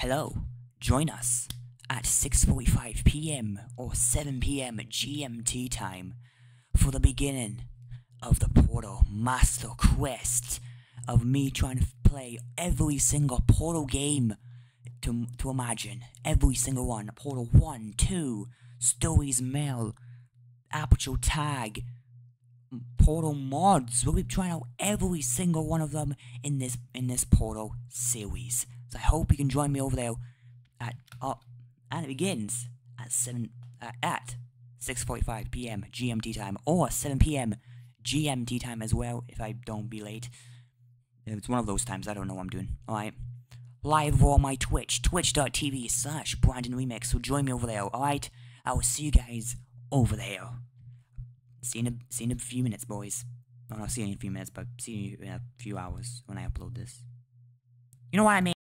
Hello, join us at 6:45 p.m. or 7 p.m. GMT time for the beginning of the Portal Master Quest of me trying to play every single Portal game to to imagine every single one. Portal 1, 2, Stories: Mel, Aperture Tag, Portal mods. We'll be trying out every single one of them in this in this Portal series. So I hope you can join me over there at uh, and it begins at seven uh, at 6:45 p.m. GMT time or 7 p.m. GMT time as well. If I don't be late, it's one of those times. I don't know what I'm doing. All right. Live on my Twitch, twitch.tv slash Brandon Remix. So join me over there, alright? I will see you guys over there. See you in a, see you in a few minutes, boys. Well, not see you in a few minutes, but see you in a few hours when I upload this. You know what I mean?